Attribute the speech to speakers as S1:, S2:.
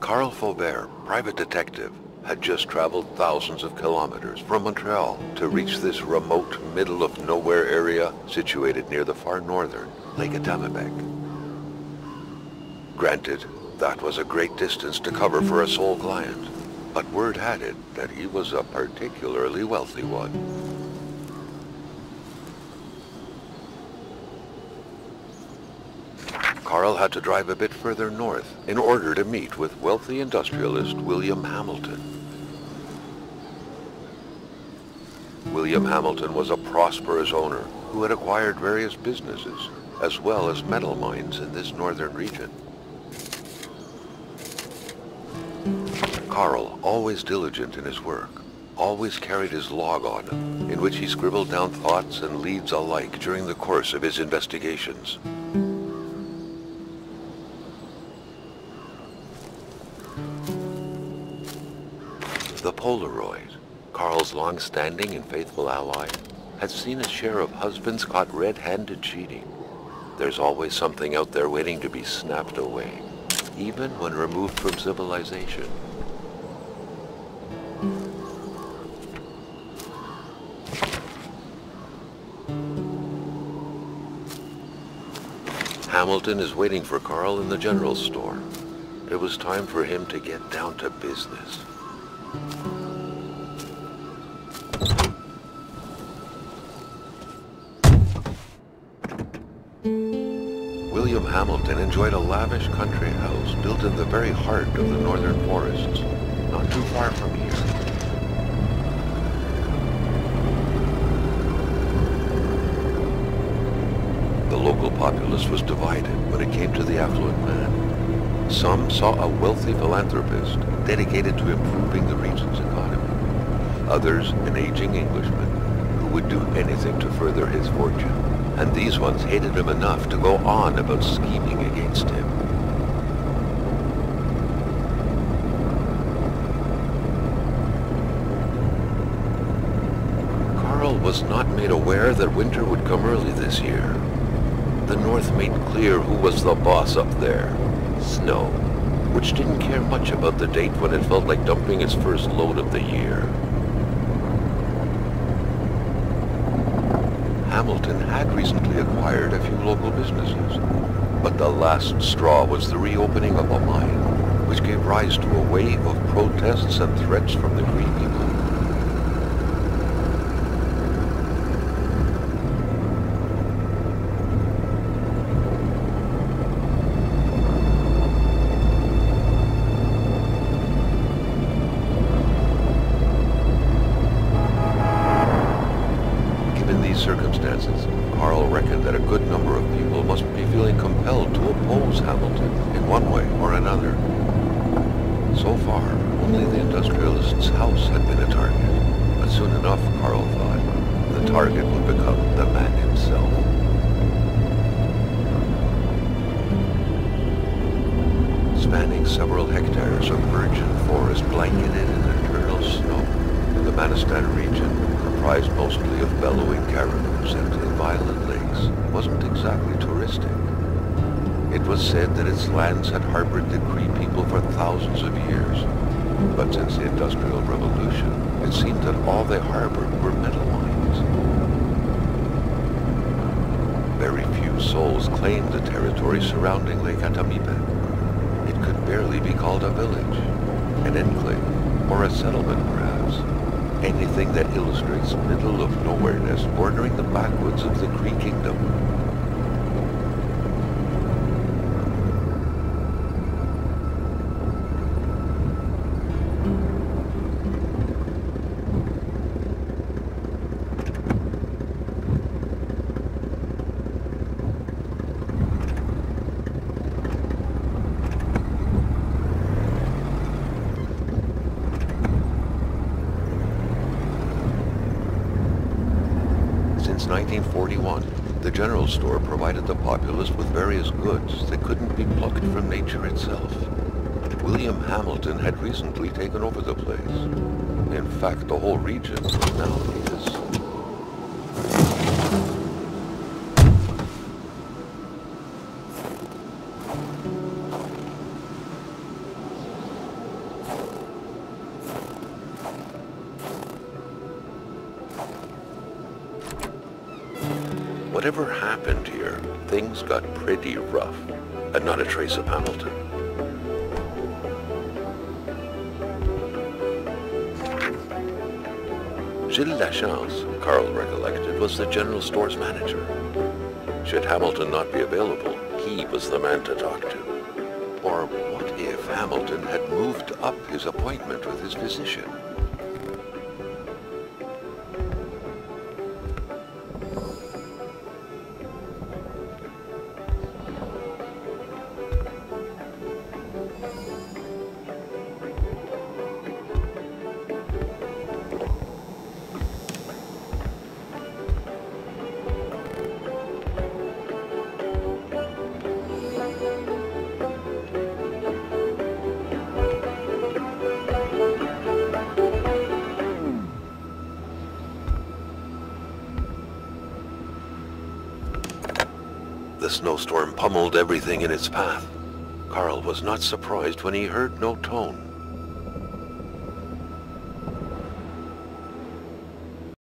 S1: Carl Faubert, private detective, had just traveled thousands of kilometers from Montreal to reach this remote, middle-of-nowhere area situated near the far northern Lake Atamipek. Granted, that was a great distance to cover for a sole client, but word had it that he was a particularly wealthy one. Carl had to drive a bit further north in order to meet with wealthy industrialist William Hamilton. William Hamilton was a prosperous owner who had acquired various businesses as well as metal mines in this northern region. Carl, always diligent in his work, always carried his log on him, in which he scribbled down thoughts and leads alike during the course of his investigations. The Polaroid, Carl's long-standing and faithful ally, had seen his share of husbands caught red-handed cheating. There's always something out there waiting to be snapped away, even when removed from civilization. Hamilton is waiting for Carl in the general store. It was time for him to get down to business. William Hamilton enjoyed a lavish country house built in the very heart of the northern forests, not too far from here. Some saw a wealthy philanthropist dedicated to improving the region's economy. Others, an aging Englishman who would do anything to further his fortune. And these ones hated him enough to go on about scheming against him. Carl was not made aware that winter would come early this year. The North made clear who was the boss up there. Snow, which didn't care much about the date when it felt like dumping its first load of the year. Hamilton had recently acquired a few local businesses, but the last straw was the reopening of a mine, which gave rise to a wave of protests and threats from the Cree people. Hamilton in one way or another. So far, only the industrialist's house had been a target, but soon enough, Carl thought, the target would become the man himself. Spanning several hectares of virgin forest blanketed in eternal snow, the Manistan region, comprised mostly of bellowing caribous and violent lakes, wasn't exactly touristic. It was said that its lands had harbored the Cree people for thousands of years. But since the Industrial Revolution, it seemed that all they harbored were metal mines. Very few souls claimed the territory surrounding Lake Atamipek. It could barely be called a village, an enclave, or a settlement perhaps. Anything that illustrates middle of nowhereness bordering the backwoods of the Cree Kingdom. 1941, the general store provided the populace with various goods that couldn't be plucked from nature itself. William Hamilton had recently taken over the place. In fact, the whole region was now his. Whatever happened here, things got pretty rough, and not a trace of Hamilton. Gilles Lachance, Carl recollected, was the general store's manager. Should Hamilton not be available, he was the man to talk to. Or what if Hamilton had moved up his appointment with his physician? The snowstorm pummeled everything in its path. Carl was not surprised when he heard no tone.